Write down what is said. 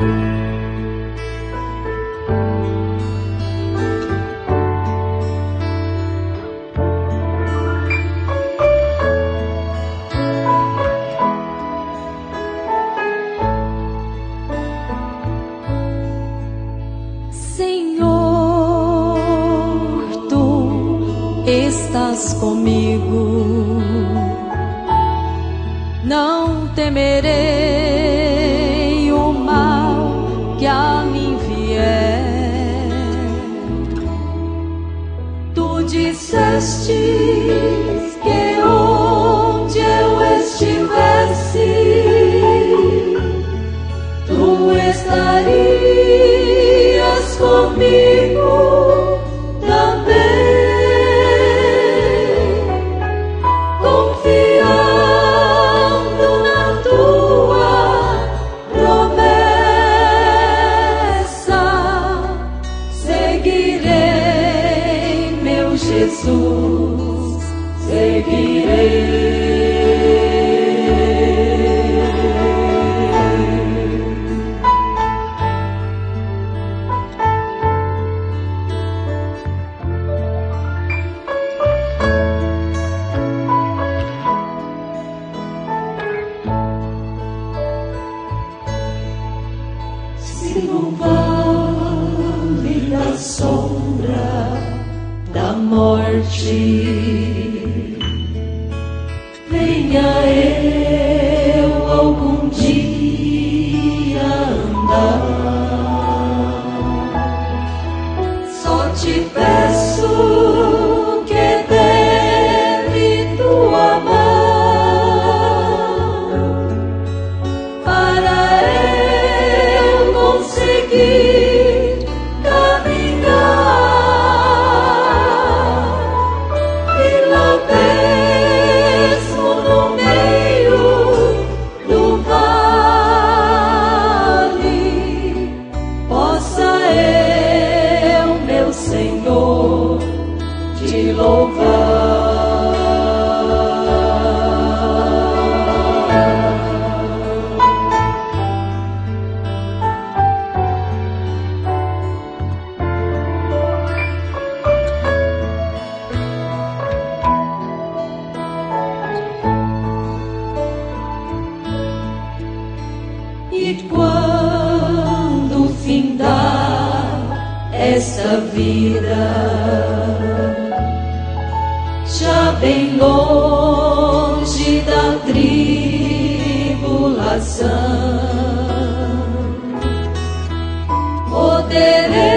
Senhor, tu estás comigo, não temerei. disseste que onde eu estivesse Jesus seguirei. Se não vai morte. Venha eu algum dia andar, só te peço. Lord, dear Lord. esta vida, já bem longe da tribulação, poderei.